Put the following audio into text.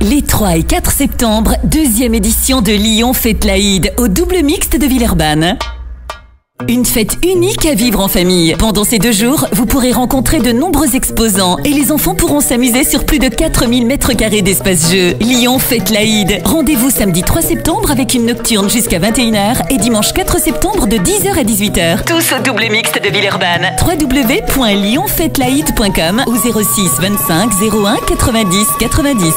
Les 3 et 4 septembre, deuxième édition de Lyon Fête l'Aïd au double mixte de Villeurbanne. Une fête unique à vivre en famille. Pendant ces deux jours, vous pourrez rencontrer de nombreux exposants et les enfants pourront s'amuser sur plus de 4000 mètres carrés d'espace jeu. Lyon Fête l'Aïd. Rendez-vous samedi 3 septembre avec une nocturne jusqu'à 21h et dimanche 4 septembre de 10h à 18h. Tous au double mixte de Villeurbanne. www.lyonfêtelaïd.com ou 06 25 01 90 90.